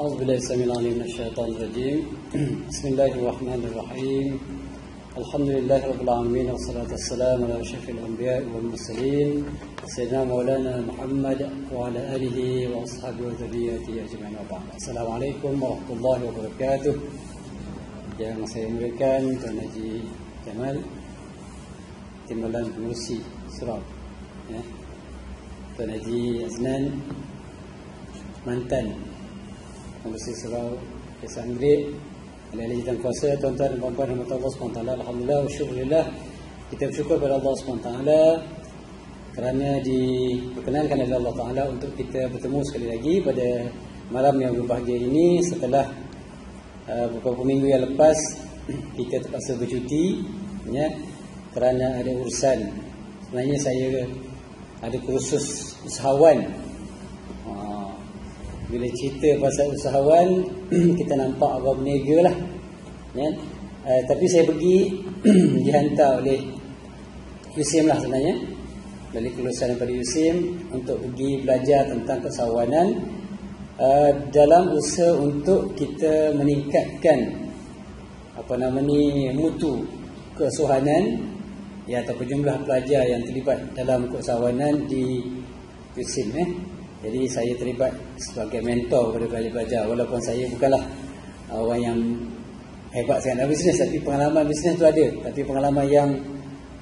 أعوذ بالله السميع العليم من الشيطان الرجيم. بسم الله الرحمن الرحيم. الحمد لله رب العالمين والصلاة والسلام على أشرف الأنبياء والمرسلين سيدنا مولانا محمد وعلى آله وأصحابه وذريته أجمعين وبعد. السلام عليكم ورحمة الله وبركاته. Tuan Haji Jamal Timbalan Pengurusi Surau ya. Tuan Haji Aznan Mantan Pengurusi Surau Desa Anggrek Alih-alih Jitan Kuasa Tuan-tuan dan puan-puan Rahmat Allah SWT Alhamdulillah Syukurillah Kita bersyukur kepada Allah SWT Kerana diperkenankan oleh Allah Ta'ala Untuk kita bertemu sekali lagi Pada malam yang berbahagia ini Setelah Uh, beberapa minggu yang lepas kita terpaksa bercuti ya kerana ada urusan. Sebenarnya saya ada kursus usahawan bila cerita pasal usahawan kita nampak agak berniaga lah. Ya. Uh, tapi saya pergi dihantar oleh USIM lah sebenarnya. Dari kelulusan daripada USIM untuk pergi belajar tentang keusahawanan Uh, dalam usaha untuk kita meningkatkan apa nama ni mutu kesuhanan ya ataupun jumlah pelajar yang terlibat dalam keusahawanan di USIM eh. Jadi saya terlibat sebagai mentor kepada pelajar-pelajar walaupun saya bukanlah orang yang hebat sangat dalam bisnes tapi pengalaman bisnes tu ada tapi pengalaman yang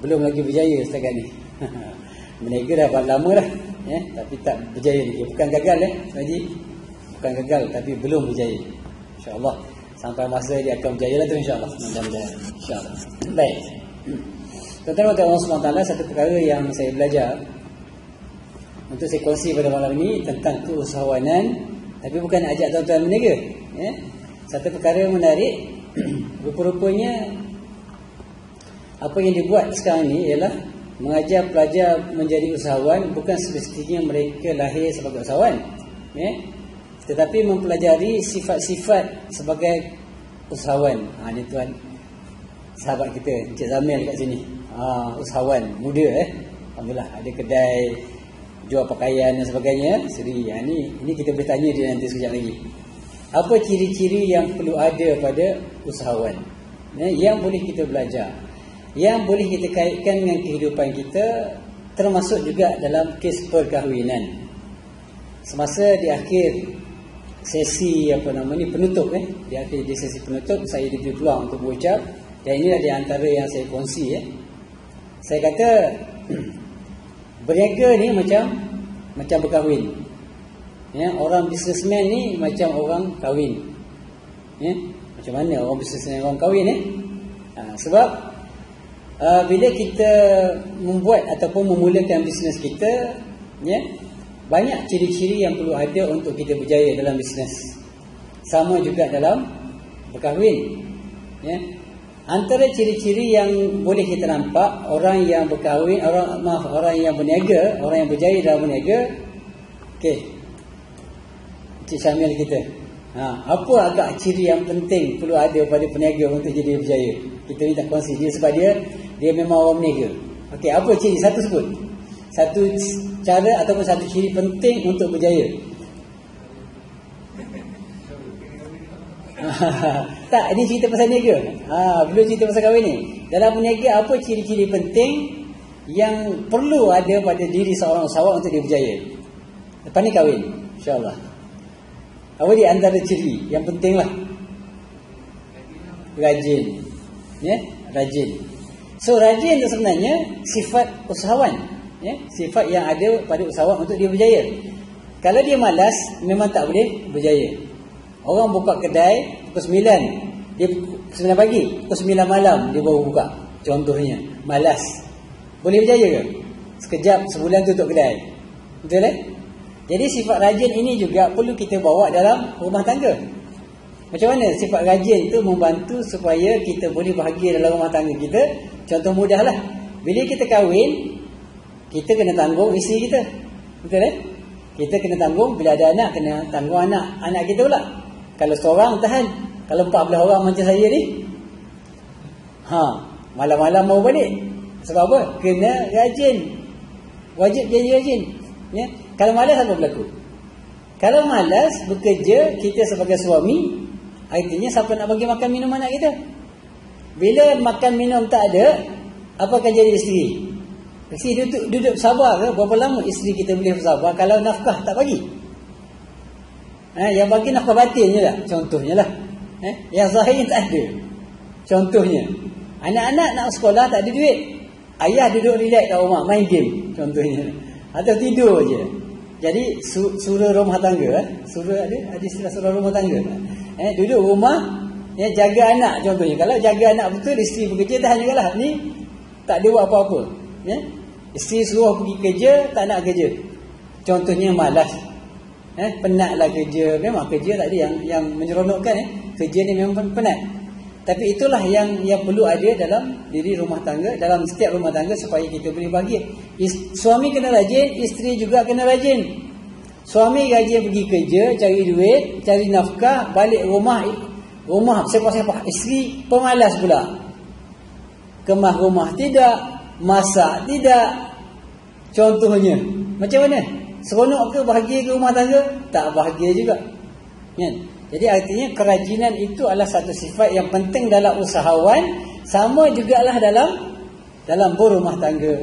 belum lagi berjaya setakat ni. Berniaga dah lama dah ya tapi tak berjaya ni. Bukan gagal eh. Jadi bukan gagal tapi belum berjaya. Insya-Allah sampai masa dia akan berjaya lah tu insya-Allah. Mudah-mudahan. Insya-Allah. Baik. Dan Allah SWT satu perkara yang saya belajar untuk saya kongsi pada malam ini tentang keusahawanan tapi bukan ajak tuan-tuan berniaga ya. Satu perkara menarik rupa-rupanya apa yang dibuat sekarang ini ialah mengajar pelajar menjadi usahawan bukan semestinya mereka lahir sebagai usahawan ya tetapi mempelajari sifat-sifat sebagai usahawan. Ha ni tuan sahabat kita Encik Zamil kat sini. Ha usahawan muda eh. Alhamdulillah ada kedai jual pakaian dan sebagainya sendiri. Ha ni ini kita boleh tanya dia nanti sekejap lagi. Apa ciri-ciri yang perlu ada pada usahawan? Ya, yang boleh kita belajar. Yang boleh kita kaitkan dengan kehidupan kita termasuk juga dalam kes perkahwinan. Semasa di akhir sesi apa nama ni penutup eh di akhir di sesi penutup saya diberi peluang untuk berucap dan ini di antara yang saya kongsi eh saya kata berniaga ni macam macam berkahwin ya orang businessman ni macam orang kahwin ya macam mana orang businessman orang kahwin eh ha, sebab uh, bila kita membuat ataupun memulakan bisnes kita ya banyak ciri-ciri yang perlu ada untuk kita berjaya dalam bisnes. Sama juga dalam berkahwin. Ya. Antara ciri-ciri yang boleh kita nampak orang yang berkahwin, orang maaf, orang yang berniaga, orang yang berjaya dalam berniaga. Okey. Cik Syamil kita. Ha, apa agak ciri yang penting perlu ada pada peniaga untuk jadi berjaya? Kita minta kongsi dia sebab dia dia memang orang berniaga. Okey, apa ciri? Satu sebut satu cara ataupun satu ciri penting untuk berjaya. tak, ini cerita pasal niaga. Ha, belum cerita pasal kahwin ni. Dalam berniaga apa ciri-ciri penting yang perlu ada pada diri seorang usahawan untuk dia berjaya? Lepas ni kahwin, insya-Allah. Apa dia antara ciri yang penting lah? Rajin. Ya, rajin. So rajin itu sebenarnya sifat usahawan ya, sifat yang ada pada usahawan untuk dia berjaya. Kalau dia malas, memang tak boleh berjaya. Orang buka kedai pukul 9, dia pukul 9 pagi, pukul 9 malam dia baru buka. Contohnya, malas. Boleh berjaya ke? Sekejap sebulan tutup kedai. Betul eh? Jadi sifat rajin ini juga perlu kita bawa dalam rumah tangga. Macam mana sifat rajin itu membantu supaya kita boleh bahagia dalam rumah tangga kita? Contoh mudahlah. Bila kita kahwin, kita kena tanggung isi kita. Betul eh? Kita kena tanggung bila ada anak kena tanggung anak anak kita pula. Kalau seorang tahan, kalau 14 orang macam saya ni ha, malam-malam mau balik. Sebab apa? Kena rajin. Wajib jadi rajin. Ya? Kalau malas apa berlaku? Kalau malas bekerja kita sebagai suami, artinya siapa nak bagi makan minum anak kita? Bila makan minum tak ada, apa akan jadi isteri? Isteri duduk, duduk sabar ke? Berapa lama isteri kita boleh bersabar kalau nafkah tak bagi? Eh, yang bagi nafkah batin je lah. Contohnya lah. Eh, yang zahir tak ada. Contohnya. Anak-anak nak sekolah tak ada duit. Ayah duduk relax kat rumah main game contohnya. Atau tidur je. Jadi surah rumah tangga, eh? surah ada ada istilah surah rumah tangga. Eh duduk rumah ya jaga anak contohnya. Kalau jaga anak betul isteri bekerja tahan jugalah. Ni tak ada buat apa-apa. Ya. Isteri suruh pergi kerja tak nak kerja. Contohnya malas. Eh penatlah kerja. Memang kerja tak ada yang yang menyeronokkan eh. Kerja ni memang penat. Tapi itulah yang yang perlu ada dalam diri rumah tangga, dalam setiap rumah tangga supaya kita boleh bahagia. suami kena rajin, isteri juga kena rajin. Suami gaji pergi kerja, cari duit, cari nafkah, balik rumah rumah siapa-siapa isteri pemalas pula. Kemah rumah tidak, masak tidak. Contohnya, macam mana? Seronok ke bahagia ke rumah tangga? Tak bahagia juga. Kan? Jadi artinya kerajinan itu adalah satu sifat yang penting dalam usahawan sama jugalah dalam dalam berumah tangga.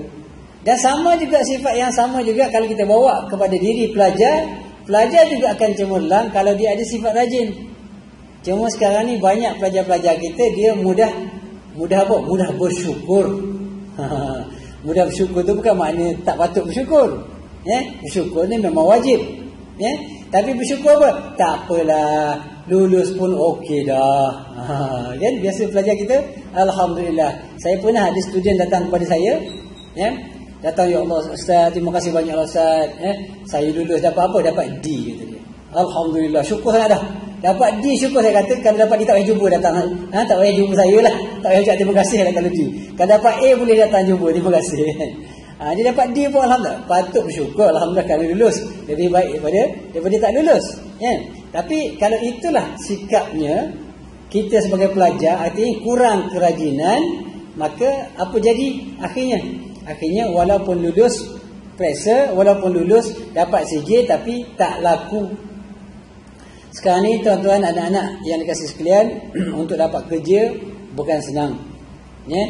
Dan sama juga sifat yang sama juga kalau kita bawa kepada diri pelajar, pelajar juga akan cemerlang kalau dia ada sifat rajin. Cuma sekarang ni banyak pelajar-pelajar kita dia mudah mudah apa? Mudah bersyukur. mudah bersyukur tu bukan makna tak patut bersyukur. Ya, bersyukur ni memang wajib. Ya, tapi bersyukur apa? Tak apalah. Lulus pun okey dah. Ha, kan? Biasa pelajar kita. Alhamdulillah. Saya pernah ada student datang kepada saya. Ya? Datang, Ya Allah Ustaz. Terima kasih banyak Ustaz. Ya? Saya lulus dapat apa? Dapat D. Kata dia. Alhamdulillah. Syukur sangat dah. Dapat D syukur saya kata. Kalau dapat D tak payah jumpa datang. Ha? Tak payah jumpa saya lah. Tak payah ucap terima kasih lah kalau D. Kalau dapat A boleh datang jumpa. Terima kasih. Ha, dia dapat D pun Alhamdulillah. Patut bersyukur. Alhamdulillah kalau lulus. Lebih baik daripada, daripada tak lulus. Ya? Tapi kalau itulah sikapnya. Kita sebagai pelajar. Artinya kurang kerajinan. Maka apa jadi akhirnya? Akhirnya walaupun lulus. Pressure. Walaupun lulus. Dapat CJ tapi tak laku. Sekarang ni tuan-tuan anak-anak yang dikasih sekalian. untuk dapat kerja. Bukan senang. Ya?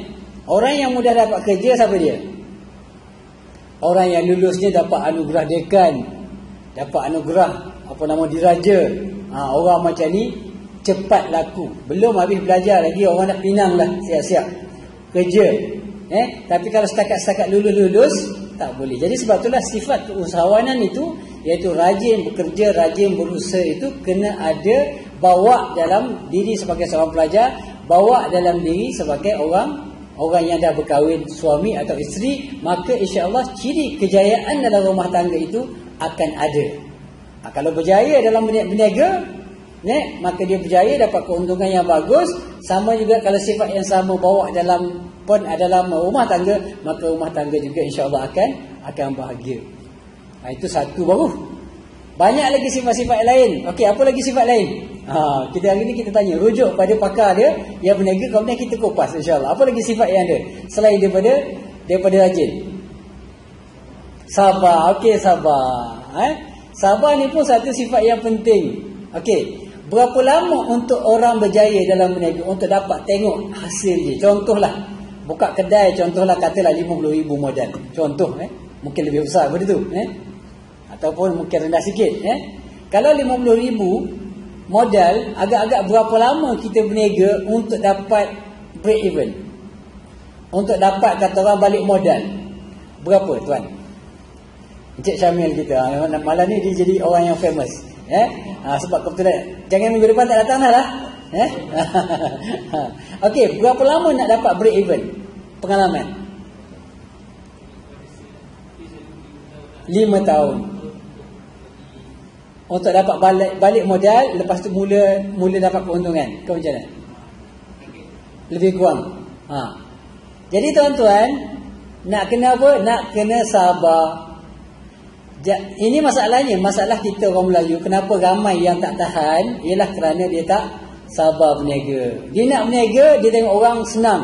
Orang yang mudah dapat kerja siapa dia? Orang yang lulusnya dapat anugerah dekan Dapat anugerah Apa nama diraja. Ha, Orang macam ni Cepat laku. Belum habis belajar lagi Orang nak pinang lah Siap-siap Kerja. Eh? Tapi kalau setakat-setakat lulus-lulus Tak boleh. Jadi sebab itulah sifat keusahawanan itu Iaitu rajin bekerja Rajin berusaha itu Kena ada Bawa dalam diri sebagai seorang pelajar Bawa dalam diri sebagai orang orang yang dah berkahwin suami atau isteri maka insya-Allah ciri kejayaan dalam rumah tangga itu akan ada. Ha, kalau berjaya dalam berniaga, ne, maka dia berjaya dapat keuntungan yang bagus, sama juga kalau sifat yang sama bawa dalam pun dalam rumah tangga, maka rumah tangga juga insya-Allah akan akan bahagia. Ha, itu satu baru. Banyak lagi sifat-sifat lain. Okey, apa lagi sifat lain? Ha, kita hari ni kita tanya rujuk pada pakar dia yang berniaga kemudian kita kupas insya-Allah. Apa lagi sifat yang ada selain daripada daripada rajin? Sabar. Okey, sabar. Eh? Sabar ni pun satu sifat yang penting. Okey. Berapa lama untuk orang berjaya dalam berniaga untuk dapat tengok hasil dia? Contohlah buka kedai contohlah katalah 50,000 modal. Contoh eh. Mungkin lebih besar daripada tu eh. Ataupun mungkin rendah sikit eh. Kalau 50,000 modal agak-agak berapa lama kita berniaga untuk dapat break even? Untuk dapat kata orang balik modal. Berapa tuan? Encik Syamil kita ah, malam ni dia jadi orang yang famous eh ha, sebab kebetulan jangan minggu depan tak datang dah lah eh okey berapa lama nak dapat break even? Pengalaman? 5 tahun untuk dapat balik balik modal lepas tu mula mula dapat keuntungan. Kau macam mana? Lebih kurang. Ha. Jadi tuan-tuan nak kena apa? Nak kena sabar. Ini masalahnya. Masalah kita orang Melayu kenapa ramai yang tak tahan? Ialah kerana dia tak sabar berniaga. Dia nak berniaga dia tengok orang senang.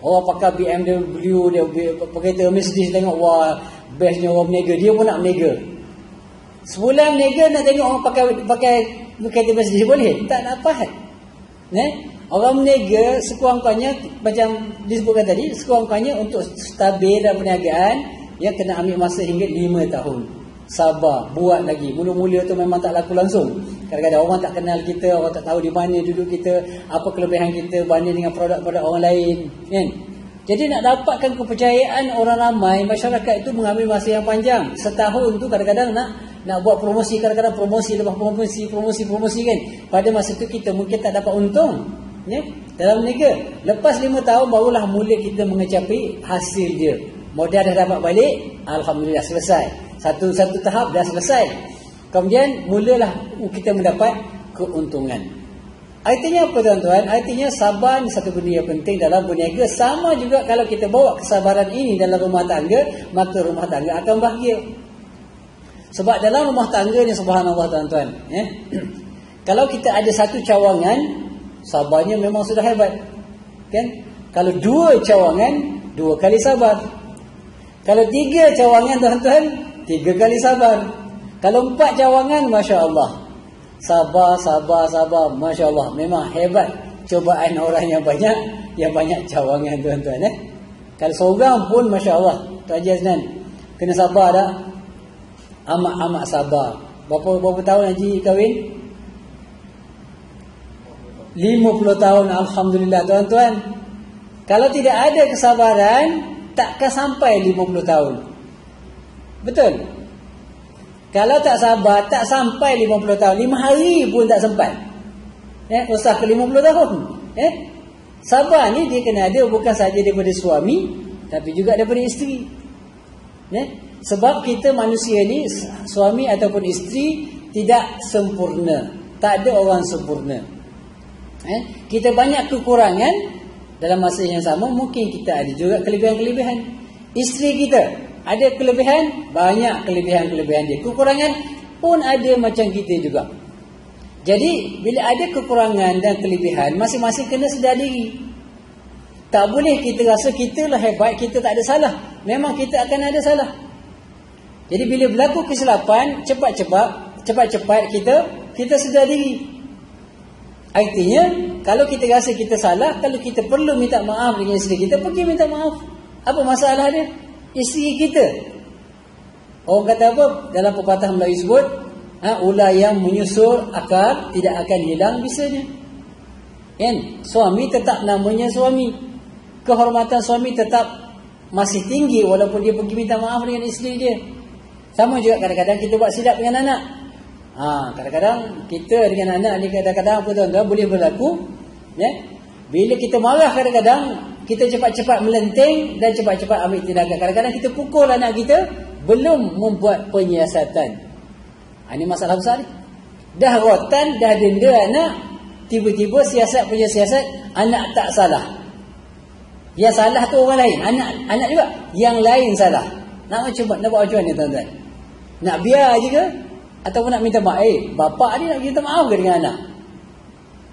Orang pakai BMW dia pakai Mercedes tengok wah bestnya orang berniaga. Dia pun nak berniaga Sebulan berniaga nak tengok orang pakai pakai pakai dia boleh? Tak nak apa. Eh? Orang berniaga sekurang-kurangnya macam disebutkan tadi, sekurang-kurangnya untuk stabil dalam perniagaan dia kena ambil masa hingga 5 tahun. Sabar, buat lagi. Mula-mula tu memang tak laku langsung. Kadang-kadang orang tak kenal kita, orang tak tahu di mana duduk kita, apa kelebihan kita banding dengan produk-produk orang lain, kan? Jadi nak dapatkan kepercayaan orang ramai, masyarakat itu mengambil masa yang panjang. Setahun tu kadang-kadang nak nak buat promosi, kadang-kadang promosi lepas promosi, promosi, promosi kan. Pada masa itu kita mungkin tak dapat untung. Ya? Dalam negara. Lepas lima tahun barulah mula kita mengecapi hasil dia. Modal dah dapat balik, Alhamdulillah selesai. Satu-satu tahap dah selesai. Kemudian mulalah kita mendapat keuntungan. Artinya apa tuan-tuan? Artinya sabar ni satu benda yang penting dalam berniaga. Sama juga kalau kita bawa kesabaran ini dalam rumah tangga, maka rumah tangga akan bahagia. Sebab dalam rumah tangga ni subhanallah tuan-tuan. Ya? kalau kita ada satu cawangan, sabarnya memang sudah hebat. Kan? Kalau dua cawangan, dua kali sabar. Kalau tiga cawangan tuan-tuan, tiga kali sabar. Kalau empat cawangan, Masya Allah. Sabar, sabar, sabar. Masya Allah. Memang hebat cobaan orang yang banyak. Yang banyak cawangan tuan-tuan. Eh? Kalau seorang pun Masya Allah. Tuan Haji Aznan. Kena sabar tak? Amat-amat sabar. Berapa, berapa tahun Haji kahwin? 50 tahun Alhamdulillah tuan-tuan. Kalau tidak ada kesabaran. Takkan sampai 50 tahun. Betul? Kalau tak sabar, tak sampai 50 tahun. 5 hari pun tak sempat. Eh, usah ke 50 tahun. Eh? Sabar ni dia kena ada bukan saja daripada suami, tapi juga daripada isteri. Eh? Sebab kita manusia ni, suami ataupun isteri, tidak sempurna. Tak ada orang sempurna. Eh? Kita banyak kekurangan, dalam masa yang sama, mungkin kita ada juga kelebihan-kelebihan. Isteri kita, ada kelebihan, banyak kelebihan-kelebihan dia. Kekurangan pun ada macam kita juga. Jadi, bila ada kekurangan dan kelebihan, masing-masing kena sedar diri. Tak boleh kita rasa kita lah hebat, kita tak ada salah. Memang kita akan ada salah. Jadi, bila berlaku kesilapan, cepat-cepat, cepat-cepat kita, kita sedar diri. Artinya, kalau kita rasa kita salah, kalau kita perlu minta maaf dengan isteri kita, pergi minta maaf. Apa masalah dia? isteri kita. Orang kata apa? Dalam pepatah Melayu sebut, ha, ular yang menyusur akar tidak akan hilang bisanya. Kan? Suami tetap namanya suami. Kehormatan suami tetap masih tinggi walaupun dia pergi minta maaf dengan isteri dia. Sama juga kadang-kadang kita buat silap dengan anak. Ha, kadang-kadang kita dengan anak ni kadang-kadang apa tuan-tuan boleh berlaku. Ya? Bila kita marah kadang-kadang kita cepat-cepat melenteng dan cepat-cepat ambil tindakan. Kadang-kadang kita pukul anak kita belum membuat penyiasatan. Ha, ini masalah besar ni. Dah rotan, dah denda anak, tiba-tiba siasat punya siasat, anak tak salah. Yang salah tu orang lain. Anak anak juga. Yang lain salah. Nak macam nak buat macam mana tuan-tuan? Nak biar je ke? Ataupun nak minta maaf? Eh, bapak ni nak minta maaf ke dengan anak?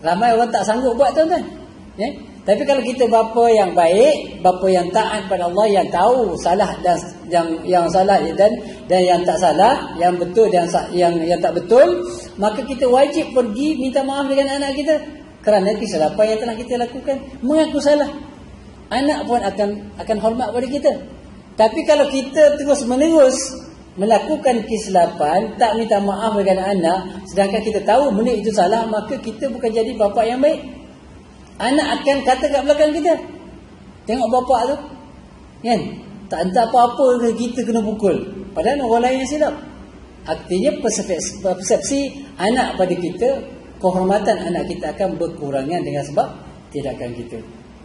Ramai orang tak sanggup buat tuan-tuan. Ya? Tapi kalau kita bapa yang baik, bapa yang taat pada Allah yang tahu salah dan yang yang salah dan dan yang tak salah, yang betul dan yang yang tak betul, maka kita wajib pergi minta maaf dengan anak kita kerana kesilapan yang telah kita lakukan, mengaku salah. Anak pun akan akan hormat pada kita. Tapi kalau kita terus menerus melakukan kesilapan, tak minta maaf dengan anak, sedangkan kita tahu benda itu salah, maka kita bukan jadi bapa yang baik. Anak akan kata kat belakang kita. Tengok bapak tu. Kan? Tak entah apa-apa kita kena pukul. Padahal orang lain yang silap. Artinya persepsi, persepsi anak pada kita, kehormatan anak kita akan berkurangan dengan sebab tindakan kita.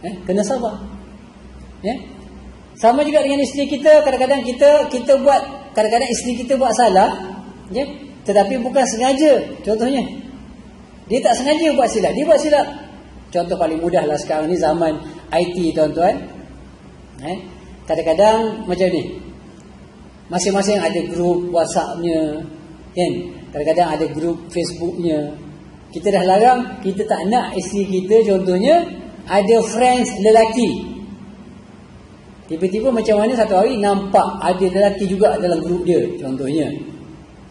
Eh? Kena sabar. Ya? Sama juga dengan isteri kita, kadang-kadang kita kita buat, kadang-kadang isteri kita buat salah, ya? tetapi bukan sengaja. Contohnya, dia tak sengaja buat silap. Dia buat silap Contoh paling mudah lah sekarang ni zaman IT tuan-tuan. Eh, kadang-kadang macam ni. Masing-masing ada grup WhatsApp-nya, kan? Kadang-kadang ada grup Facebook-nya. Kita dah larang, kita tak nak isteri kita contohnya ada friends lelaki. Tiba-tiba macam mana satu hari nampak ada lelaki juga dalam grup dia contohnya.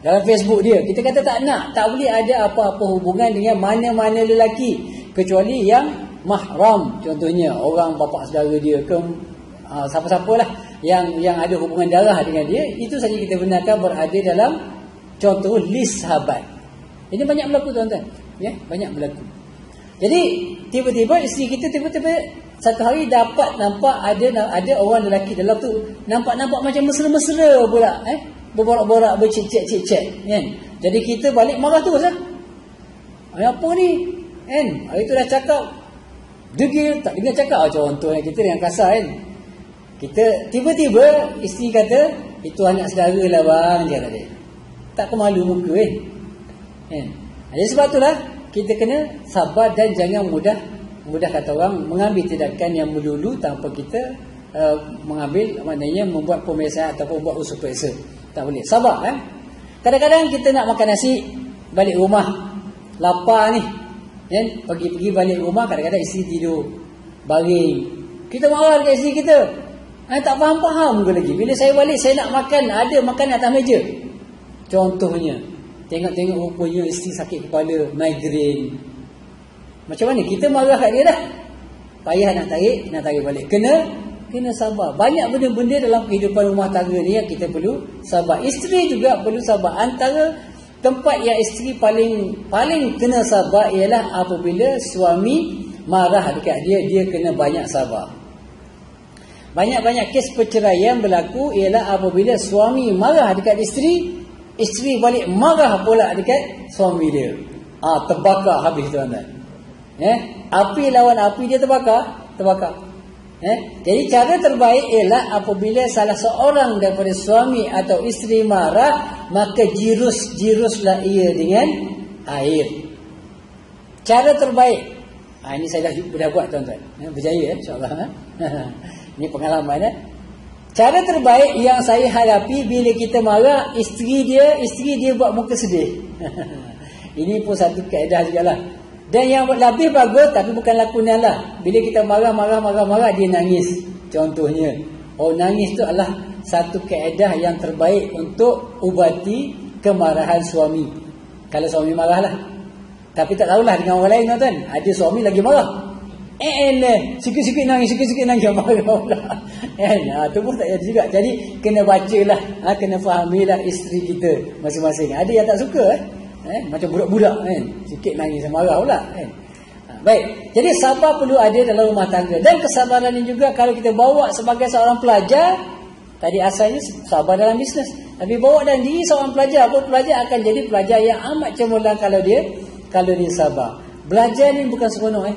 dalam Facebook dia. Kita kata tak nak, tak boleh ada apa-apa hubungan dengan mana-mana lelaki kecuali yang mahram contohnya orang bapa saudara dia ke uh, siapa-siapa lah yang yang ada hubungan darah dengan dia itu saja kita benarkan berada dalam contoh list sahabat. Ini banyak berlaku tuan-tuan. Ya, banyak berlaku. Jadi tiba-tiba isteri kita tiba-tiba satu hari dapat nampak ada ada orang lelaki dalam tu nampak-nampak macam mesra-mesra pula eh? Berborak-borak bercicit-cicit kan? Jadi kita balik marah tu lah apa ni? Kan? Hari tu dah cakap degil. Tak dengar cakap macam orang tu kita dengan kasar kan? Kita tiba-tiba isteri kata itu anak saudara lah bang dia kata. Tak kemalu muka eh? Kan? Jadi sebab itulah kita kena sabar dan jangan mudah mudah kata orang mengambil tindakan yang melulu tanpa kita uh, mengambil maknanya membuat pemeriksaan ataupun buat usul periksa tak boleh. Sabar kan? Kadang-kadang kita nak makan nasi balik rumah. Lapar ni. Kan? Pergi-pergi balik rumah kadang-kadang isteri tidur. Baring. Kita marah dekat isteri kita. Eh, tak faham-faham ke lagi. Bila saya balik saya nak makan. Ada makan atas meja. Contohnya. Tengok-tengok rupanya isteri sakit kepala. Migraine. Macam mana? Kita marah kat dia dah. Payah nak tarik. Nak tarik balik. Kena kena sabar. Banyak benda-benda dalam kehidupan rumah tangga ni yang kita perlu sabar. Isteri juga perlu sabar. Antara tempat yang isteri paling paling kena sabar ialah apabila suami marah dekat dia, dia kena banyak sabar. Banyak-banyak kes perceraian berlaku ialah apabila suami marah dekat isteri, isteri balik marah pula dekat suami dia. Ah, terbakar habis tuan-tuan. Eh, api lawan api dia terbakar, terbakar. Eh? Jadi cara terbaik ialah apabila salah seorang daripada suami atau isteri marah, maka jirus-jiruslah ia dengan air. Cara terbaik. Ha, ini saya dah, dah buat tuan-tuan. Eh, berjaya eh, insyaAllah. Eh? ini pengalaman. Eh? Cara terbaik yang saya hadapi bila kita marah, isteri dia, isteri dia buat muka sedih. ini pun satu kaedah juga lah. Dan yang lebih bagus tapi bukan lakonan lah. Bila kita marah, marah, marah, marah, dia nangis. Contohnya. Oh nangis tu adalah satu keedah yang terbaik untuk ubati kemarahan suami. Kalau suami marah lah. Tapi tak tahulah dengan orang lain tuan. Ada suami lagi marah. Eh, eh, sikit-sikit nangis, sikit-sikit nangis, marah pula. Eh, ha, tu pun tak ada juga. Jadi, kena baca lah. Ha, kena fahamilah isteri kita masing-masing. Ada yang tak suka eh eh, macam budak-budak kan sikit nangis marah pula kan ha, baik. Jadi sabar perlu ada dalam rumah tangga? Dan kesabaran ini juga kalau kita bawa sebagai seorang pelajar tadi asalnya sabar dalam bisnes. Tapi bawa dan diri seorang pelajar apa pelajar akan jadi pelajar yang amat cemerlang kalau dia kalau dia sabar. Belajar ni bukan seronok eh.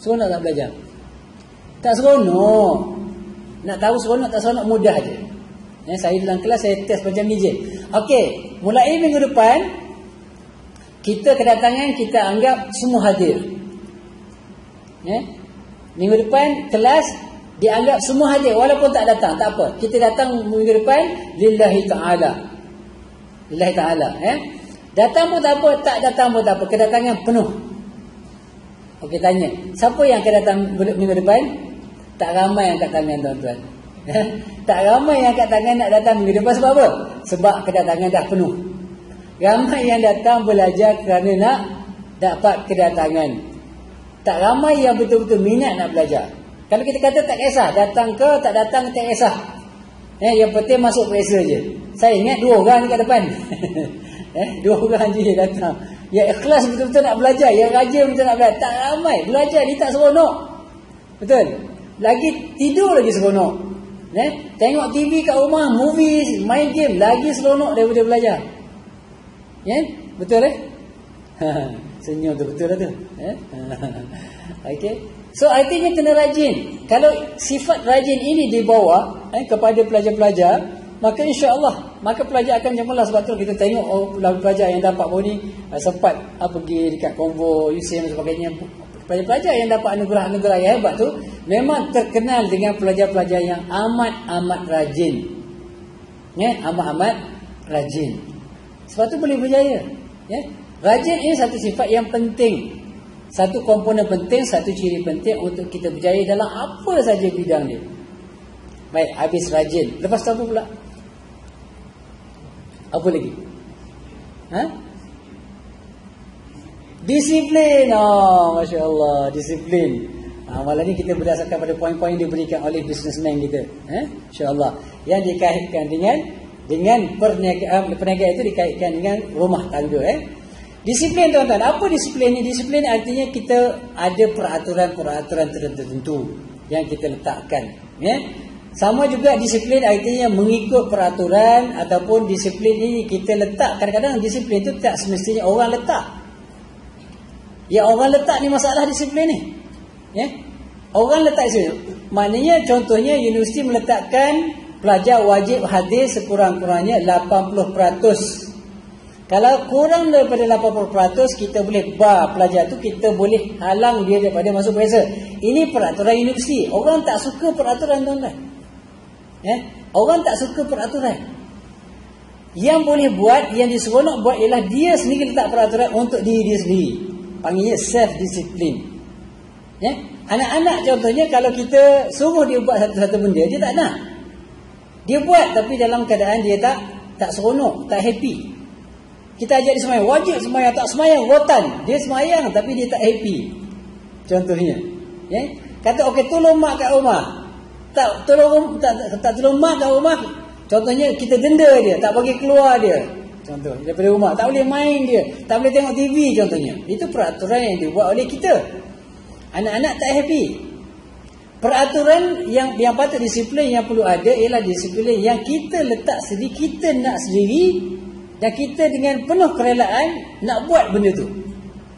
Seronok tak belajar? Tak seronok. Nak tahu seronok tak seronok mudah aja Ya, saya dalam kelas saya test macam ni je. Okey, mulai minggu depan kita kedatangan kita anggap semua hadir. Ya. Minggu depan kelas dianggap semua hadir walaupun tak datang, tak apa. Kita datang minggu depan lillahi taala. Lillahi taala, ya. Datang pun tak apa, tak datang pun tak apa. Kedatangan penuh. Okey tanya, siapa yang akan datang minggu depan? Tak ramai yang angkat tangan tuan-tuan. tak ramai yang angkat tangan nak datang minggu depan sebab apa? Sebab kedatangan dah penuh. Ramai yang datang belajar kerana nak dapat kedatangan. Tak ramai yang betul-betul minat nak belajar. Kalau kita kata tak kisah, datang ke tak datang tak kisah. Eh, yang penting masuk periksa je. Saya ingat dua orang dekat depan. eh, dua orang je datang. Yang ikhlas betul-betul nak belajar. Yang rajin betul nak belajar. Tak ramai. Belajar ni tak seronok. Betul? Lagi tidur lagi seronok. Eh, tengok TV kat rumah, movie, main game. Lagi seronok daripada belajar. Ya, betul eh? Senyum tu betul lah tu. Eh? Okey. So artinya kena rajin. Kalau sifat rajin ini dibawa eh, kepada pelajar-pelajar, maka insya-Allah maka pelajar akan cemerlang sebab tu kita tengok oh pelajar yang dapat baru ni uh, sempat uh, pergi dekat konvo UCM dan sebagainya. Pelajar-pelajar yang dapat anugerah-anugerah yang hebat tu memang terkenal dengan pelajar-pelajar yang amat-amat rajin. Ya, amat-amat rajin. Sebab tu boleh berjaya. Ya? Rajin ini satu sifat yang penting. Satu komponen penting, satu ciri penting untuk kita berjaya dalam apa saja bidang dia. Baik, habis rajin. Lepas tu apa pula? Apa lagi? Ha? Disiplin. Oh, Masya Allah. Disiplin. Ha, malam ni kita berdasarkan pada poin-poin diberikan oleh businessman kita. Eh? Insya Allah. Yang dikaitkan dengan dengan perniagaan, perniagaan itu dikaitkan dengan rumah tangga. Eh? Disiplin tuan-tuan. Apa disiplin ni? Disiplin artinya kita ada peraturan-peraturan tertentu yang kita letakkan. Ya? Sama juga disiplin artinya mengikut peraturan ataupun disiplin ini kita letak. Kadang-kadang disiplin itu tak semestinya orang letak. Ya orang letak ni masalah disiplin ni. Ya. Orang letak sini. Maknanya contohnya universiti meletakkan pelajar wajib hadir sekurang-kurangnya 80%. Kalau kurang daripada 80% kita boleh bar pelajar tu kita boleh halang dia daripada masuk biasa. Ini peraturan universiti. Orang tak suka peraturan tuan-tuan. Ya. Orang tak suka peraturan. Yang boleh buat, yang diseronok buat ialah dia sendiri letak peraturan untuk diri dia sendiri panggilnya self discipline ya anak-anak contohnya kalau kita suruh dia buat satu-satu benda dia tak nak dia buat tapi dalam keadaan dia tak tak seronok tak happy kita ajak dia semayang wajib semayang tak semayang rotan dia semayang tapi dia tak happy contohnya ya kata okey tolong mak kat rumah tak tolong tak, tak, tak tolong mak kat rumah contohnya kita denda dia tak bagi keluar dia Contoh, daripada rumah. Tak boleh main dia. Tak boleh tengok TV contohnya. Itu peraturan yang dibuat oleh kita. Anak-anak tak happy. Peraturan yang yang patut disiplin yang perlu ada ialah disiplin yang kita letak sendiri, kita nak sendiri dan kita dengan penuh kerelaan nak buat benda tu.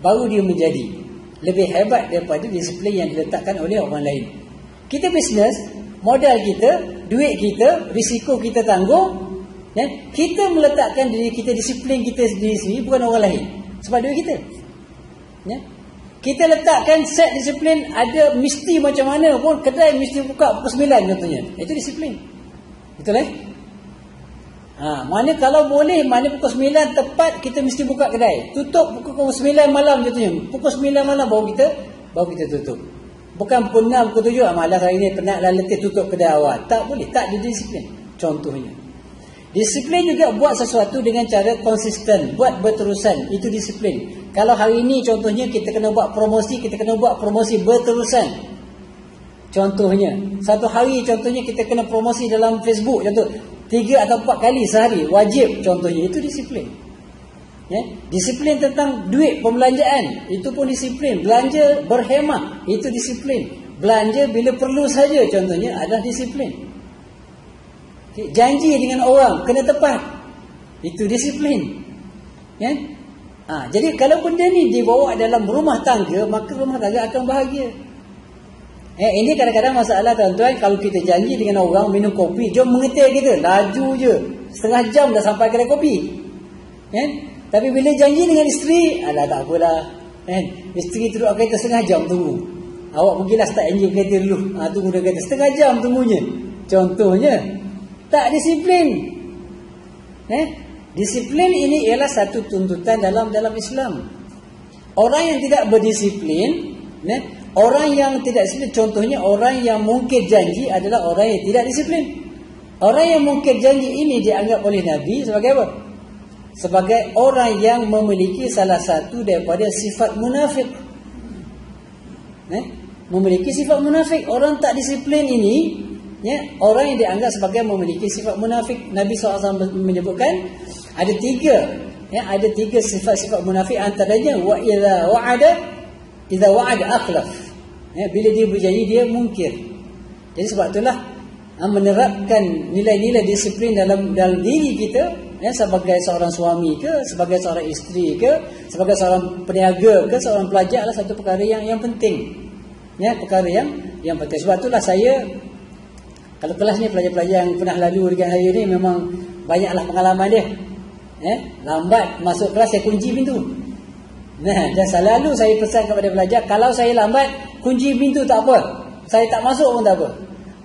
Baru dia menjadi lebih hebat daripada disiplin yang diletakkan oleh orang lain. Kita bisnes, modal kita, duit kita, risiko kita tanggung, Ya? Kita meletakkan diri kita disiplin kita sendiri sendiri bukan orang lain. Sebab duit kita. Ya? Kita letakkan set disiplin ada mesti macam mana pun kedai mesti buka pukul 9 contohnya. Itu disiplin. Betul eh? Ha, mana kalau boleh mana pukul 9 tepat kita mesti buka kedai. Tutup pukul 9 malam contohnya. Pukul 9 malam baru kita baru kita tutup. Bukan pukul 6 pukul 7 ah, malas hari ni penat lah letih tutup kedai awal. Tak boleh, tak ada disiplin. Contohnya. Disiplin juga buat sesuatu dengan cara konsisten, buat berterusan. Itu disiplin. Kalau hari ini contohnya kita kena buat promosi, kita kena buat promosi berterusan. Contohnya, satu hari contohnya kita kena promosi dalam Facebook contoh tiga atau empat kali sehari wajib contohnya itu disiplin. Ya, disiplin tentang duit pembelanjaan itu pun disiplin. Belanja berhemat itu disiplin. Belanja bila perlu saja contohnya adalah disiplin. Janji dengan orang kena tepat. Itu disiplin. Ya? Ha, jadi kalau benda ni dibawa dalam rumah tangga, maka rumah tangga akan bahagia. Eh, ini kadang-kadang masalah tuan-tuan kalau kita janji dengan orang minum kopi, jom mengetir kita, laju je. Setengah jam dah sampai kedai kopi. Ya? Tapi bila janji dengan isteri, alah tak apalah. Eh, isteri teruk kereta setengah jam tunggu. Awak pergilah start enjin kereta dulu. Ha, tunggu dia kata setengah jam tunggunya. Contohnya, tak disiplin. Eh? Disiplin ini ialah satu tuntutan dalam dalam Islam. Orang yang tidak berdisiplin, eh? orang yang tidak disiplin, contohnya orang yang mungkir janji adalah orang yang tidak disiplin. Orang yang mungkir janji ini dianggap oleh Nabi sebagai apa? Sebagai orang yang memiliki salah satu daripada sifat munafik. Eh? Memiliki sifat munafik. Orang tak disiplin ini ya orang yang dianggap sebagai memiliki sifat munafik. Nabi SAW menyebutkan ada tiga ya ada tiga sifat-sifat munafik. Antaranya wa idza wa'ada idza wa'ada akhlaf. Ya bila dia berjanji dia mungkir. Jadi sebab itulah ha, menerapkan nilai-nilai disiplin dalam dalam diri kita ya sebagai seorang suami ke sebagai seorang isteri ke sebagai seorang peniaga ke seorang pelajar adalah satu perkara yang yang penting. Ya perkara yang yang penting. Sebab itulah saya kalau kelas ni pelajar-pelajar yang pernah lalu dengan saya ni memang banyaklah pengalaman dia. Eh, lambat masuk kelas saya kunci pintu. Nah, dan selalu saya pesan kepada pelajar kalau saya lambat kunci pintu tak apa. Saya tak masuk pun tak apa.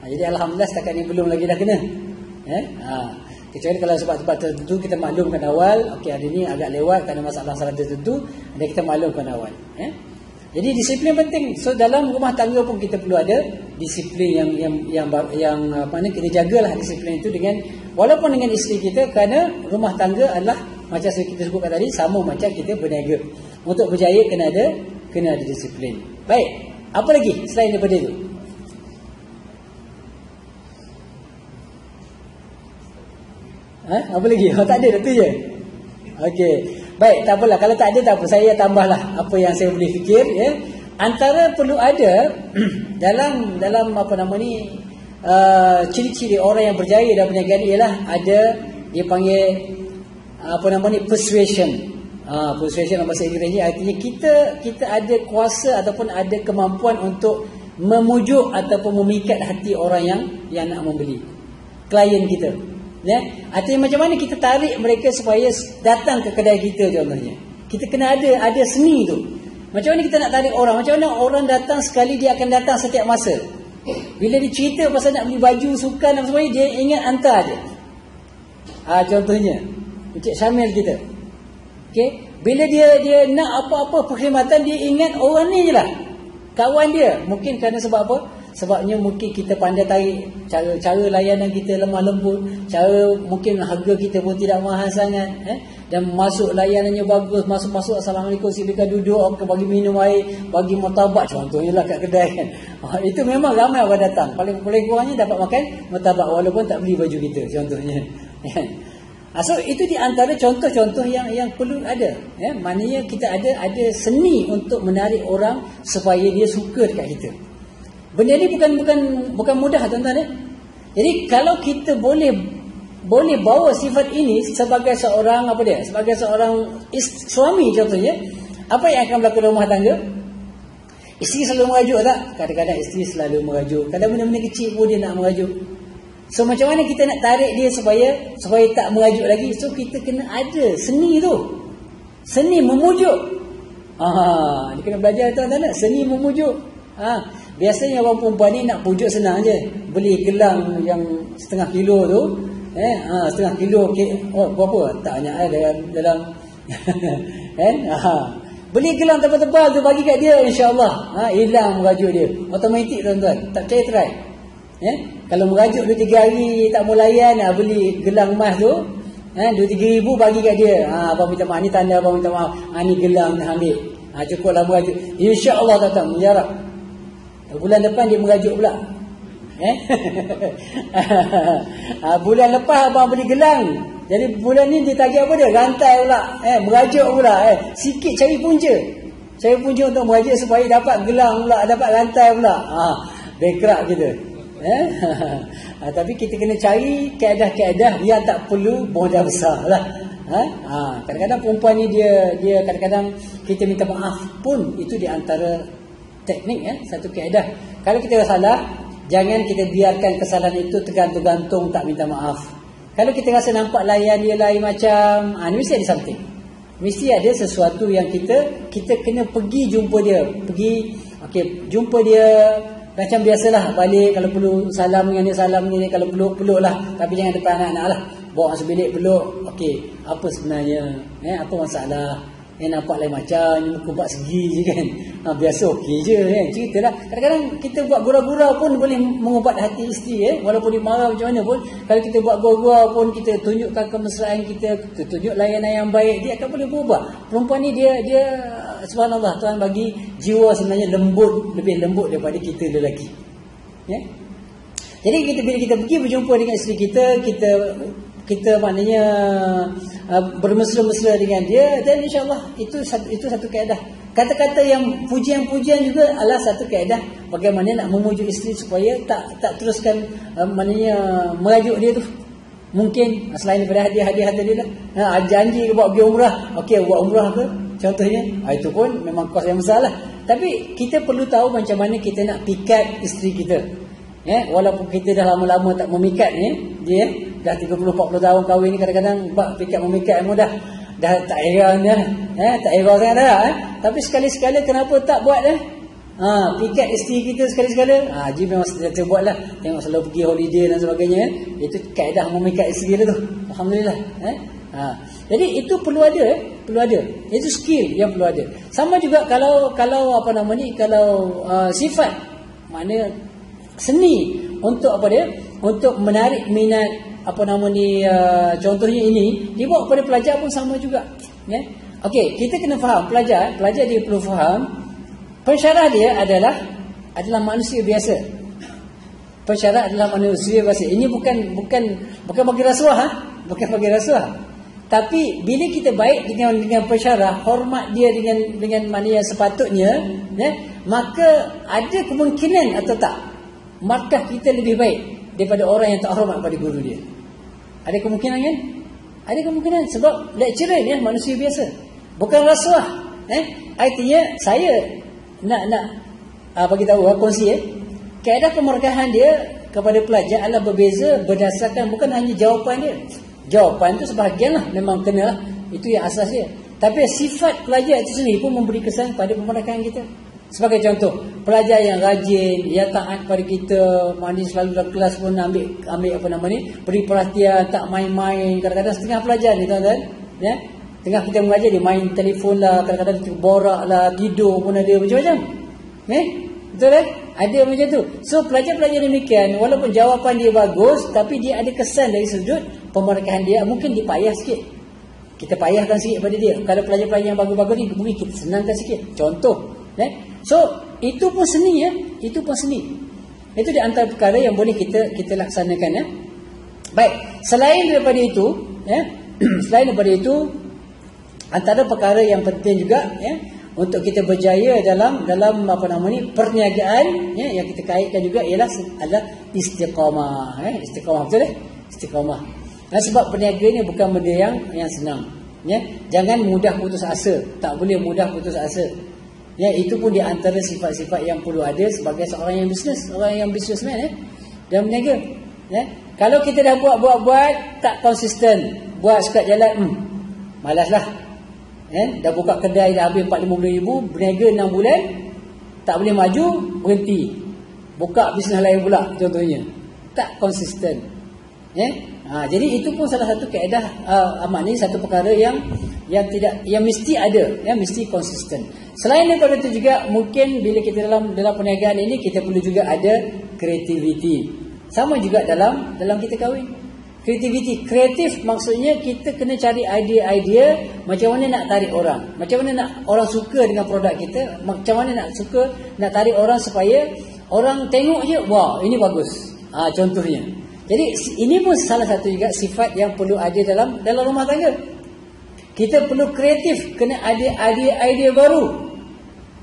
Ha, jadi alhamdulillah setakat ni belum lagi dah kena. Eh, ha. Kecuali kalau sebab-sebab tertentu kita maklumkan awal, okey hari ni agak lewat kerana masalah-masalah tertentu, dan kita maklumkan awal. Eh? Jadi disiplin penting. So dalam rumah tangga pun kita perlu ada disiplin yang yang yang yang apa ni kita jagalah disiplin itu dengan walaupun dengan isteri kita kerana rumah tangga adalah macam kita sebutkan tadi sama macam kita berniaga. Untuk berjaya kena ada kena ada disiplin. Baik. Apa lagi selain daripada itu? Ha? Apa lagi? Oh, tak ada, dah tu je. Okey. Baik, tak apalah. Kalau tak ada, tak apa. Saya tambahlah apa yang saya boleh fikir. Ya. Antara perlu ada dalam dalam apa nama ni uh, ciri-ciri orang yang berjaya dalam perniagaan ialah ada dia panggil apa nama ni persuasion. Uh, persuasion dalam bahasa Inggeris artinya kita kita ada kuasa ataupun ada kemampuan untuk memujuk ataupun memikat hati orang yang yang nak membeli. Klien kita. Ya, artinya macam mana kita tarik mereka supaya datang ke kedai kita contohnya. Kita kena ada ada seni tu. Macam mana kita nak tarik orang? Macam mana orang datang sekali dia akan datang setiap masa? Bila dia cerita pasal nak beli baju, sukan dan sebagainya, dia ingat hantar dia. Ha, contohnya, Encik Syamil kita. Okay? Bila dia dia nak apa-apa perkhidmatan, dia ingat orang ni je lah. Kawan dia. Mungkin kerana sebab apa? Sebabnya mungkin kita pandai tarik cara-cara layanan kita lemah lembut, cara mungkin harga kita pun tidak mahal sangat, eh? dan masuk layanannya bagus, masuk-masuk assalamualaikum silakan duduk, aku bagi minum air, bagi martabak contohnya lah kat kedai kan. Ha, itu memang ramai orang datang. Paling paling kurangnya dapat makan martabak walaupun tak beli baju kita contohnya. Ha, so itu di antara contoh-contoh yang yang perlu ada. Ya, maknanya kita ada ada seni untuk menarik orang supaya dia suka dekat kita. Benda ni bukan bukan bukan mudah tuan-tuan ya. Jadi kalau kita boleh boleh bawa sifat ini sebagai seorang apa dia? Sebagai seorang ist, suami contohnya, apa yang akan berlaku dalam rumah tangga? Isteri selalu merajuk tak? Kadang-kadang isteri selalu merajuk. Kadang benda-benda kecil pun dia nak merajuk. So macam mana kita nak tarik dia supaya supaya tak merajuk lagi? So kita kena ada seni tu. Seni memujuk. Ah, ni kena belajar tuan-tuan Seni memujuk. Ah, Biasanya orang perempuan ni nak pujuk senang je. Beli gelang yang setengah kilo tu. Eh, ha, setengah kilo. Oh, berapa? Tak banyak eh, dalam... dalam eh, ha. Beli gelang tebal-tebal tu bagi kat dia insyaAllah. Ha, hilang merajuk dia. Automatik tuan-tuan. Tak percaya try. Eh? Kalau merajuk 2-3 hari tak mau layan, ha, beli gelang emas tu. Eh, 2-3 ribu bagi kat dia. Ha, abang minta maaf. Ni tanda abang minta maaf. Ha, ni gelang ni ambil. Ha, cukuplah merajuk. InsyaAllah datang. Menjarah. Bulan depan dia merajuk pula. Eh? Ah, bulan lepas abang beli gelang. Jadi bulan ni dia tagih apa dia? Rantai pula. Eh, merajuk pula. Eh, sikit cari punca. Cari punca untuk merajuk supaya dapat gelang pula, dapat rantai pula. Ha, bankrupt kita. Eh? ha, tapi kita kena cari keadaan-keadaan yang tak perlu modal besar lah. Ha? Ha, kadang-kadang perempuan ni dia dia kadang-kadang kita minta maaf pun itu di antara teknik ya, satu kaedah. Kalau kita salah, jangan kita biarkan kesalahan itu tergantung-gantung tak minta maaf. Kalau kita rasa nampak layan dia lain macam, ah, mesti ada something. Mesti ada sesuatu yang kita kita kena pergi jumpa dia. Pergi, okey, jumpa dia macam biasalah balik kalau perlu salam dengan dia salam dengan dia kalau peluk peluk lah tapi jangan depan anak-anak lah bawa masuk bilik peluk okey apa sebenarnya eh apa masalah yang nampak lain macam Ni muka empat segi je kan. Ha, Biasa okey je kan Cerita lah Kadang-kadang kita buat gurau-gurau pun Boleh mengubat hati isteri eh? Walaupun dia marah macam mana pun Kalau kita buat gurau-gurau pun Kita tunjukkan kemesraan kita Kita tunjuk layanan yang baik Dia akan boleh berubah. Perempuan ni dia dia Subhanallah Tuhan bagi jiwa sebenarnya lembut Lebih lembut daripada kita lelaki. Ya? Jadi kita bila kita pergi berjumpa dengan isteri kita, kita kita maknanya uh, bermesra-mesra dengan dia dan insyaallah itu satu itu satu kaedah. Kata-kata yang pujian-pujian juga adalah satu kaedah bagaimana nak memujuk isteri supaya tak tak teruskan uh, maknanya merajuk dia tu. Mungkin selain daripada hadiah-hadiah tadi lah. Ha, janji buat pergi umrah. Okey, buat umrah ke? Contohnya. Ha, itu pun memang kos yang besar lah. Tapi kita perlu tahu macam mana kita nak pikat isteri kita. Ya, walaupun kita dah lama-lama tak memikat ni, dia dah 30 40 tahun kahwin ni kadang-kadang bab pikat memikat mudah. Dah tak heran dah. Eh, tak heran sangat dah eh. Tapi sekali-sekala kenapa tak buat eh? Ha, pikat isteri kita sekali-sekala. Ha, Haji memang sentiasa buatlah. Tengok selalu pergi holiday dan sebagainya kan. Itu kaedah memikat isteri dia tu. Alhamdulillah, eh. Ha. Jadi itu perlu ada eh? perlu ada. Itu skill yang perlu ada. Sama juga kalau kalau apa nama ni kalau uh, sifat mana seni untuk apa dia untuk menarik minat apa nama ni uh, contohnya ini dibawa kepada pelajar pun sama juga ya. Okey kita kena faham pelajar pelajar dia perlu faham pensyarah dia adalah adalah manusia biasa. Pensyarah adalah manusia biasa. Ini bukan bukan bukan bagi rasuah ha? bukan bagi rasuah. Tapi bila kita baik dengan dengan pensyarah hormat dia dengan dengan mana yang sepatutnya ya maka ada kemungkinan atau tak markah kita lebih baik daripada orang yang tak hormat pada guru dia ada kemungkinan kan? Ada kemungkinan sebab lecturer ni manusia biasa. Bukan rasuah eh? Artinya saya nak nak uh, bagi tahu uh, kongsi eh? Kaedah pemarkahan dia kepada pelajar adalah berbeza berdasarkan bukan hanya jawapan dia. Jawapan tu sebahagian lah Memang kena lah. Itu yang asas dia. Tapi sifat pelajar itu sendiri pun Memberi kesan pada pemerakaan kita Sebagai contoh Pelajar yang rajin Yang taat pada kita Mandi selalu dalam kelas pun Ambil ambil apa nama ni Beri perhatian Tak main-main Kadang-kadang setengah pelajar ni tuan-tuan Ya Tengah kita mengajar dia main telefon lah Kadang-kadang kita borak lah Tidur pun ada macam-macam Eh Betul kan? Ada macam tu. So pelajar-pelajar demikian walaupun jawapan dia bagus tapi dia ada kesan dari sudut pemerkahan dia mungkin dia payah sikit. Kita payahkan sikit pada dia. Kalau pelajar-pelajar yang bagus-bagus ni mungkin kita senangkan sikit. Contoh, eh? So itu pun seni ya. Itu pun seni. Itu di antara perkara yang boleh kita kita laksanakan ya. Baik, selain daripada itu, ya. selain daripada itu antara perkara yang penting juga ya untuk kita berjaya dalam dalam apa nama ni perniagaan ya yang kita kaitkan juga ialah adalah istiqamah ya istiqamah betul eh istiqamah dan sebab perniagaan ni bukan benda yang yang senang ya jangan mudah putus asa tak boleh mudah putus asa ya itu pun di antara sifat-sifat yang perlu ada sebagai seorang yang bisnes orang yang businessman ya dan berniaga ya. Kalau kita dah buat buat buat tak konsisten buat sekat jalan hmm, malaslah eh, dah buka kedai dah habis 4-5 ribu berniaga 6 bulan tak boleh maju berhenti. Buka bisnes lain pula contohnya. Tak konsisten eh? ha, jadi itu pun salah satu keadaan uh, amat ni satu perkara yang yang tidak yang mesti ada ya mesti konsisten selain daripada itu juga mungkin bila kita dalam dalam perniagaan ini kita perlu juga ada kreativiti sama juga dalam dalam kita kahwin Kreativiti, kreatif maksudnya kita kena cari idea-idea macam mana nak tarik orang. Macam mana nak orang suka dengan produk kita, macam mana nak suka nak tarik orang supaya orang tengok je, wah, ini bagus. Ha, contohnya. Jadi ini pun salah satu juga sifat yang perlu ada dalam dalam rumah tangga. Kita perlu kreatif, kena ada idea-idea baru.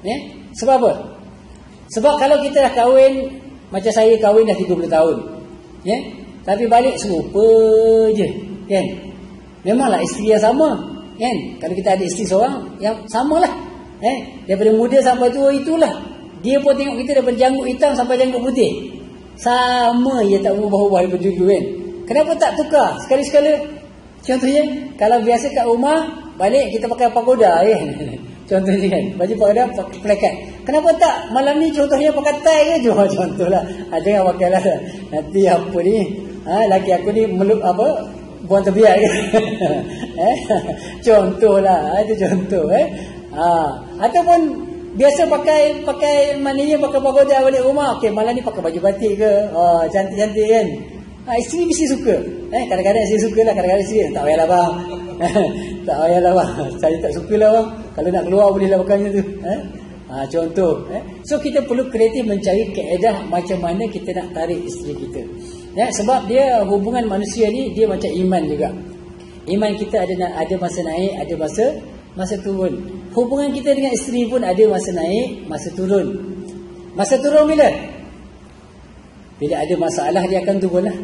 Ya? Sebab apa? Sebab kalau kita dah kahwin, macam saya kahwin dah 30 tahun. Ya? Tapi balik serupa je kan memanglah isteri yang sama kan kalau kita ada isteri seorang yang samalah eh daripada muda sampai tua itulah dia pun tengok kita daripada janggut hitam sampai janggut putih sama ya tak berubah-ubah daripada dulu kan kenapa tak tukar sekali-sekala contohnya kalau biasa kat rumah balik kita pakai pagoda kan contohnya kan baju pagoda pakai plekat. Kenapa tak? Malam ni contohnya pakai tie ke? Contohlah. Ha, jangan pakai lah. Nanti apa ni? Ha, laki aku ni meluk apa buang terbiak ke? Eh contohlah. Ha, itu contoh eh. Ha, ataupun biasa pakai pakai maknanya pakai pagoda balik rumah. Okey malam ni pakai baju batik ke? Oh cantik-cantik kan ha, isteri mesti suka eh kadang-kadang isteri suka lah kadang-kadang isteri tak payahlah bang tak payahlah bang saya tak suka lah bang kalau nak keluar boleh lah pakai tu eh Ha, contoh eh? So kita perlu kreatif mencari keedah Macam mana kita nak tarik isteri kita Ya, sebab dia hubungan manusia ni dia macam iman juga. Iman kita ada ada masa naik, ada masa masa turun. Hubungan kita dengan isteri pun ada masa naik, masa turun. Masa turun bila? Bila ada masalah dia akan turunlah.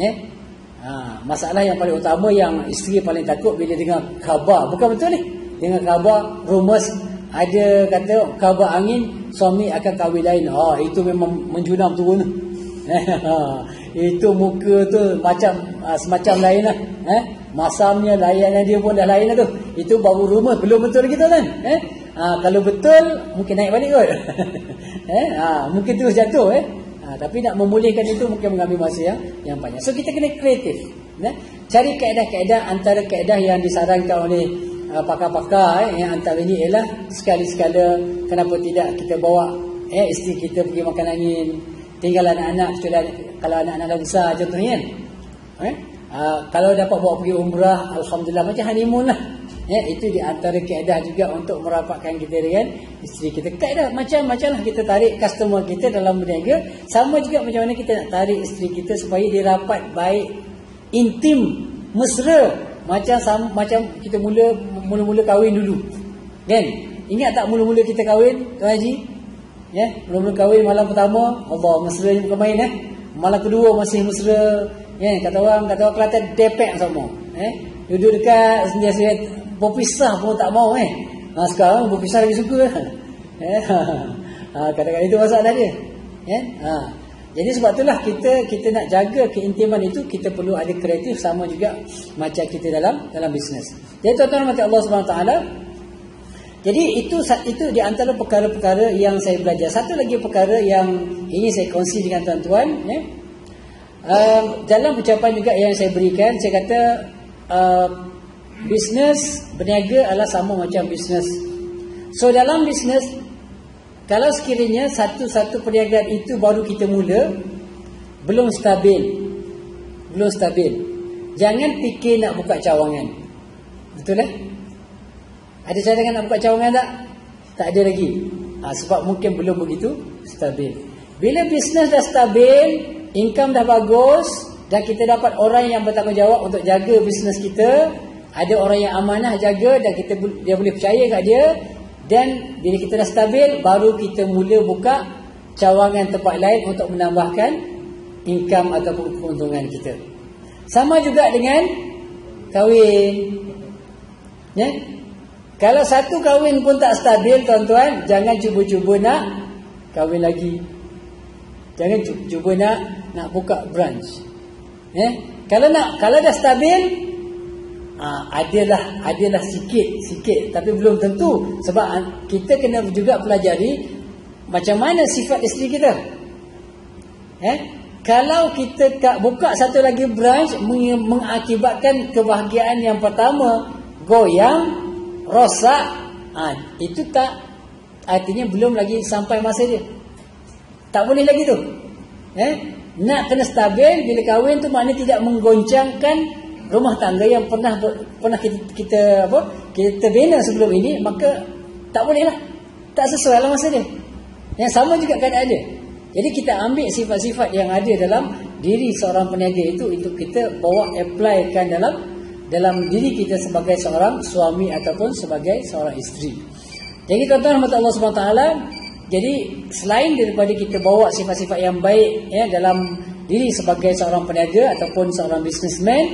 Ya. Ha, masalah yang paling utama yang isteri paling takut bila dengar khabar, bukan betul ni? Dengar khabar rumus ada kata khabar angin suami akan kahwin lain. Ha, itu memang menjunam turun. itu muka tu macam uh, semacam lain lah eh? masamnya layannya dia pun dah lain lah tu itu baru rumah belum betul kita kan eh? ha, kalau betul mungkin naik balik kot eh? ha, mungkin terus jatuh eh? Ha, tapi nak memulihkan itu mungkin mengambil masa yang yang panjang so kita kena kreatif eh? cari kaedah-kaedah antara kaedah yang disarankan oleh uh, pakar-pakar eh? yang antara ini ialah sekali-sekala kenapa tidak kita bawa eh, isteri kita pergi makan angin tinggal anak-anak kalau anak-anak dah besar contohnya kan Eh? Uh, kalau dapat bawa pergi umrah, Alhamdulillah macam honeymoon lah. Ya, itu di antara keadaan juga untuk merapatkan kita dengan isteri kita. Kaedah macam-macam lah kita tarik customer kita dalam berniaga. Sama juga macam mana kita nak tarik isteri kita supaya dia rapat baik, intim, mesra. Macam sama, macam kita mula mula-mula kahwin dulu. Kan? Ingat tak mula-mula kita kahwin, Tuan Haji? Ya, mula-mula kahwin malam pertama, Allah mesra ni bukan main eh. Malam kedua masih mesra. Ya, kata orang, kata orang Kelantan depek sama. Eh, duduk dekat sendiri berpisah pun tak mau eh. Ha, sekarang berpisah lagi suka. Eh, ha, kadang-kadang itu masalah dia. Eh? Ha. Jadi sebab itulah kita kita nak jaga keintiman itu kita perlu ada kreatif sama juga macam kita dalam dalam bisnes. Jadi tuan-tuan mati Allah Subhanahu taala jadi itu itu di antara perkara-perkara yang saya belajar. Satu lagi perkara yang ini saya kongsi dengan tuan-tuan ya. Uh, dalam ucapan juga yang saya berikan saya kata uh, Bisnes berniaga adalah sama macam bisnes. So dalam bisnes, kalau sekiranya satu-satu perniagaan itu baru kita mula, belum stabil. Belum stabil. Jangan fikir nak buka cawangan. Betul eh? Ada cadangan nak buka cawangan tak? Tak ada lagi. Ha, sebab mungkin belum begitu stabil. Bila bisnes dah stabil, income dah bagus, dan kita dapat orang yang bertanggungjawab untuk jaga bisnes kita, ada orang yang amanah jaga dan kita dia boleh percaya kat dia dan bila kita dah stabil baru kita mula buka cawangan tempat lain untuk menambahkan income ataupun keuntungan kita. Sama juga dengan kahwin. Ya? Kalau satu kahwin pun tak stabil tuan-tuan, jangan cuba-cuba nak kahwin lagi. Jangan cuba nak nak buka branch. Ya? Kalau nak kalau dah stabil, ha, adalah adalah sikit sikit. Tapi belum tentu sebab kita kena juga pelajari macam mana sifat isteri kita. Eh? Kalau kita buka satu lagi branch mengakibatkan kebahagiaan yang pertama goyang rosak ha, itu tak artinya belum lagi sampai masa dia. Tak boleh lagi tu. Eh? Nak kena stabil bila kahwin tu maknanya tidak menggoncangkan rumah tangga yang pernah pernah kita, kita apa kita bina sebelum ini maka tak boleh lah tak sesuai lah masa dia. Yang sama juga kan ada jadi kita ambil sifat-sifat yang ada dalam diri seorang peniaga itu untuk kita bawa applykan dalam dalam diri kita sebagai seorang suami ataupun sebagai seorang isteri. Jadi tuan-tuan Allah SWT jadi selain daripada kita bawa sifat-sifat yang baik ya dalam diri sebagai seorang peniaga ataupun seorang businessman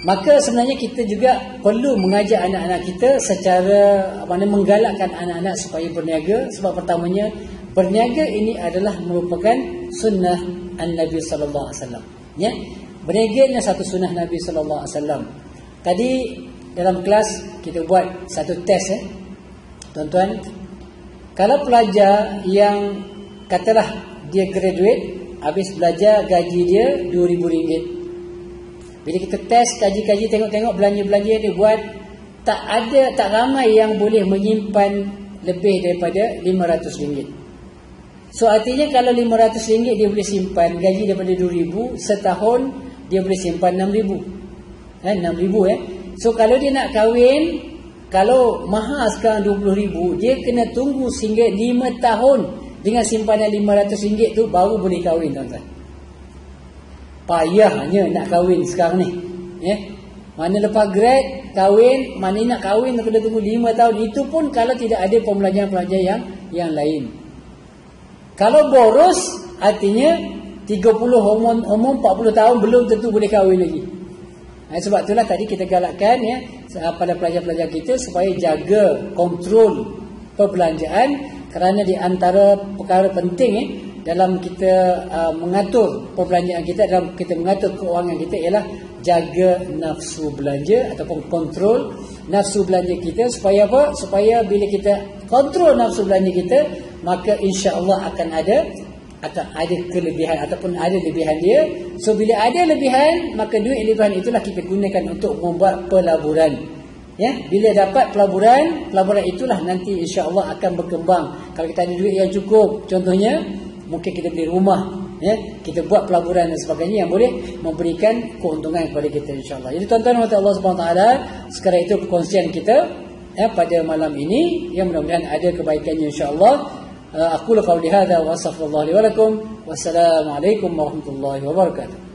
Maka sebenarnya kita juga perlu mengajak anak-anak kita secara mana menggalakkan anak-anak supaya berniaga sebab pertamanya berniaga ini adalah merupakan sunnah An-Nabi sallallahu alaihi wasallam. Ya. Berniaga ini satu sunnah Nabi sallallahu alaihi wasallam. Tadi dalam kelas kita buat satu test eh. Tuan-tuan, kalau pelajar yang katalah dia graduate habis belajar gaji dia RM2000 bila kita test, kaji-kaji, tengok-tengok belanja-belanja dia buat, tak ada, tak ramai yang boleh menyimpan lebih daripada RM500. So artinya kalau RM500 dia boleh simpan gaji daripada RM2,000, setahun dia boleh simpan RM6,000. Eh, RM6,000 eh. So kalau dia nak kahwin, kalau mahal sekarang RM20,000, dia kena tunggu sehingga 5 tahun dengan simpanan RM500 tu baru boleh kahwin tuan-tuan payahnya nak kahwin sekarang ni. Ya. Mana lepas grad, kahwin, mana nak kahwin kena tunggu 5 tahun. Itu pun kalau tidak ada pembelajaran-pembelajaran yang yang lain. Kalau boros, artinya 30 umur, umur 40 tahun belum tentu boleh kahwin lagi. Ha, sebab itulah tadi kita galakkan ya pada pelajar-pelajar kita supaya jaga kontrol perbelanjaan kerana di antara perkara penting eh, dalam kita uh, mengatur perbelanjaan kita dalam kita mengatur keuangan kita ialah jaga nafsu belanja ataupun kontrol nafsu belanja kita. Supaya apa? Supaya bila kita kontrol nafsu belanja kita maka insya-Allah akan ada akan ada kelebihan ataupun ada lebihan dia. So bila ada lebihan maka duit lebihan itulah kita gunakan untuk membuat pelaburan. Ya bila dapat pelaburan pelaburan itulah nanti insya-Allah akan berkembang. Kalau kita ada duit yang cukup contohnya mungkin kita beli rumah ya. Kita buat pelaburan dan sebagainya yang boleh memberikan keuntungan kepada kita insyaallah. Jadi tuan-tuan dan Allah Subhanahu taala sekarang itu perkongsian kita ya pada malam ini. Yang mudah-mudahan ada kebaikannya insyaallah. Uh, aku qauli hadza wa astaghfirullah li wa lakum. Wassalamu alaikum warahmatullahi wabarakatuh